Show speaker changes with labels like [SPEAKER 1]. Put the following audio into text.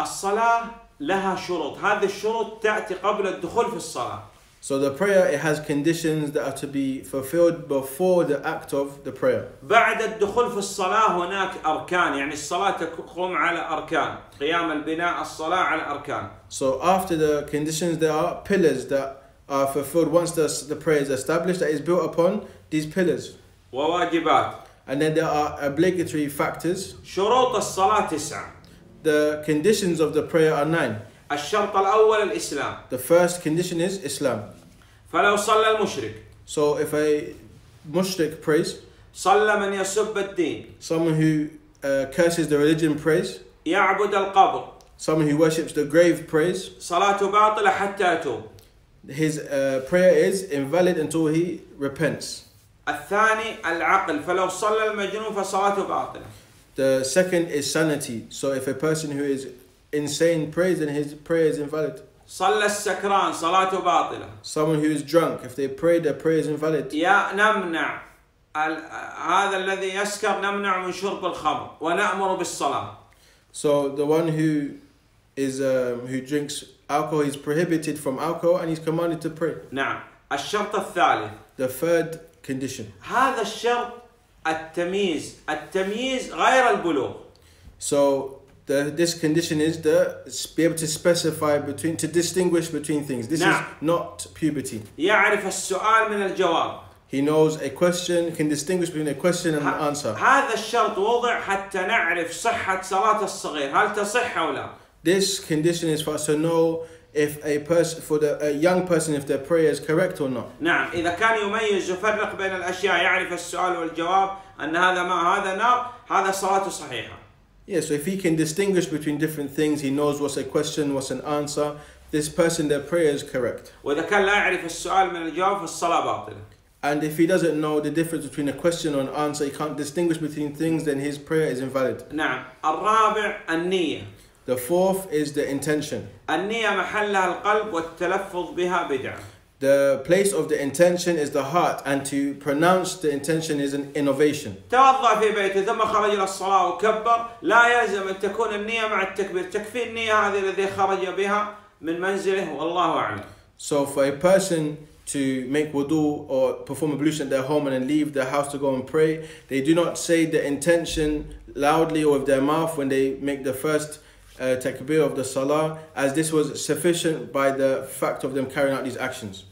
[SPEAKER 1] الصلاة لها شروط هذه الشروط تأتي قبل الدخول في الصلاة
[SPEAKER 2] So the prayer it has conditions that are to be fulfilled before the act of the prayer.
[SPEAKER 1] بعد الدخول في الصلاة هناك أركان يعني الصلاة تقوم على أركان قيام البناء الصلاة على أركان
[SPEAKER 2] So after the conditions there are pillars that are fulfilled once the, the prayer is established that is built upon these pillars.
[SPEAKER 1] وواجبات
[SPEAKER 2] And then there are obligatory factors.
[SPEAKER 1] شروط الصلاة تسعة
[SPEAKER 2] The conditions of the prayer are nine.
[SPEAKER 1] الشرط الأول الإسلام
[SPEAKER 2] The first condition is Islam.
[SPEAKER 1] فلو صلى المشرك
[SPEAKER 2] So if a mushrik prays,
[SPEAKER 1] صلى من يسب الدين
[SPEAKER 2] someone who uh, curses the religion prays,
[SPEAKER 1] يعبد القبر
[SPEAKER 2] someone who worships the grave prays,
[SPEAKER 1] صلاته باطلة حتى يتوب
[SPEAKER 2] his uh, prayer is invalid until he repents.
[SPEAKER 1] الثاني العقل فلو صلى المجنون فصلاته باطلة
[SPEAKER 2] The second is sanity. So if a person who is insane prays, then his prayer is invalid.
[SPEAKER 1] صلى السكران صلاته باطلة
[SPEAKER 2] Someone who is drunk, if they pray, their prayer is invalid.
[SPEAKER 1] يا نمنع ال- هذا الذي يسكر نمنع من شرب الخمر ونأمر بالصلاة
[SPEAKER 2] So the one who is um, who drinks alcohol is prohibited from alcohol and he's commanded to pray.
[SPEAKER 1] نعم الشرط الثالث
[SPEAKER 2] The third condition.
[SPEAKER 1] هذا الشرط التمييز التمييز غير البلوغ
[SPEAKER 2] So the, this condition is the be able to specify between to distinguish between things. This
[SPEAKER 1] Now-
[SPEAKER 2] is not puberty.
[SPEAKER 1] يعرف السؤال من الجواب
[SPEAKER 2] He knows a question, can distinguish between a question and an answer.
[SPEAKER 1] هذا الشرط وضع حتى نعرف صحة صلاة الصغير هل تصح أو لا
[SPEAKER 2] This condition is for us to know if a person, for the a young person, if their prayer is correct or not.
[SPEAKER 1] نعم إذا كان يميز يفرق بين الأشياء يعرف السؤال والجواب أن هذا ما هذا نار هذا صلاته صحيحة
[SPEAKER 2] Yeah, so if he can distinguish between different things, he knows what's a question, what's an answer. This person, their prayer is correct.
[SPEAKER 1] وإذا كان لا يعرف السؤال من الجواب فالصلاة باطلة
[SPEAKER 2] And if he doesn't know the difference between a question or an answer, he can't distinguish between things, then his prayer is invalid.
[SPEAKER 1] نعم الرابع النية
[SPEAKER 2] The fourth is the intention.
[SPEAKER 1] النية محلها القلب والتلفظ بها بدعة
[SPEAKER 2] The place of the intention is the heart, and to pronounce the intention is an innovation.
[SPEAKER 1] توضأ في بيته ثم خرج إلى الصلاة وكبر لا يلزم أن تكون النية مع التكبير تكفي النية هذه الذي خرج بها من منزله والله أعلم
[SPEAKER 2] So for a person to make wudu or perform ablution at their home and then leave their house to go and pray, they do not say the intention loudly or with their mouth when they make the first uh, takbir of the salah, as this was sufficient by the fact of them carrying out these actions.